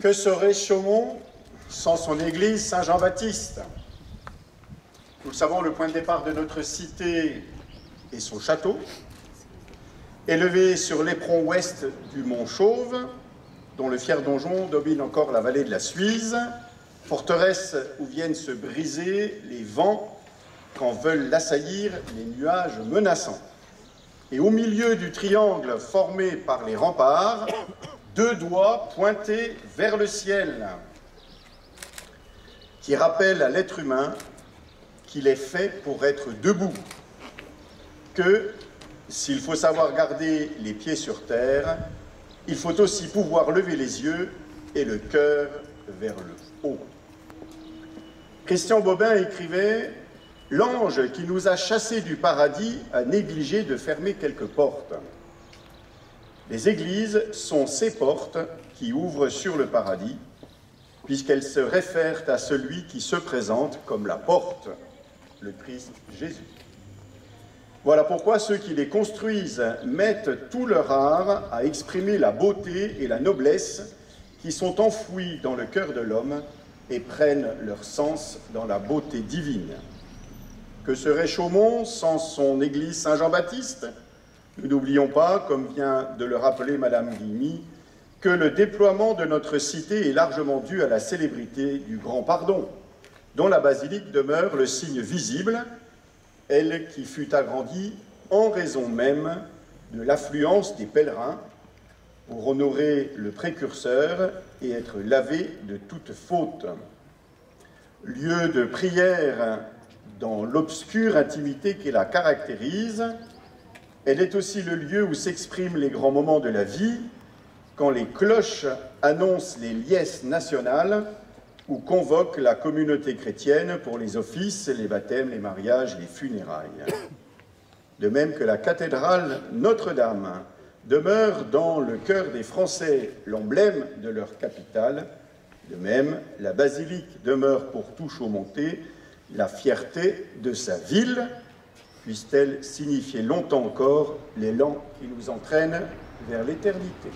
Que serait Chaumont sans son église Saint-Jean-Baptiste? Nous le savons, le point de départ de notre cité est son château, élevé sur l'éperon ouest du mont Chauve, dont le fier donjon domine encore la vallée de la Suisse, forteresse où viennent se briser les vents quand veulent l'assaillir les nuages menaçants. Et au milieu du triangle formé par les remparts, deux doigts pointés vers le ciel, qui rappellent à l'être humain qu'il est fait pour être debout, que s'il faut savoir garder les pieds sur terre, il faut aussi pouvoir lever les yeux et le cœur vers le haut. Christian Bobin écrivait L'ange qui nous a chassés du paradis a négligé de fermer quelques portes. Les églises sont ces portes qui ouvrent sur le paradis, puisqu'elles se réfèrent à celui qui se présente comme la porte, le Christ Jésus. Voilà pourquoi ceux qui les construisent mettent tout leur art à exprimer la beauté et la noblesse qui sont enfouies dans le cœur de l'homme et prennent leur sens dans la beauté divine. Que serait Chaumont sans son église Saint-Jean-Baptiste? Nous n'oublions pas, comme vient de le rappeler Madame Guilmy, que le déploiement de notre cité est largement dû à la célébrité du Grand Pardon, dont la basilique demeure le signe visible elle qui fut agrandie en raison même de l'affluence des pèlerins pour honorer le précurseur et être lavé de toute faute. Lieu de prière dans l'obscure intimité qui la caractérise, elle est aussi le lieu où s'expriment les grands moments de la vie, quand les cloches annoncent les liesses nationales ou convoque la communauté chrétienne pour les offices, les baptêmes, les mariages, les funérailles. De même que la cathédrale Notre-Dame demeure dans le cœur des Français l'emblème de leur capitale, de même la basilique demeure pour tout Chaumonté la fierté de sa ville, puisse-t-elle signifier longtemps encore l'élan qui nous entraîne vers l'éternité?